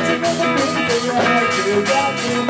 Got you, got you, got you, got you.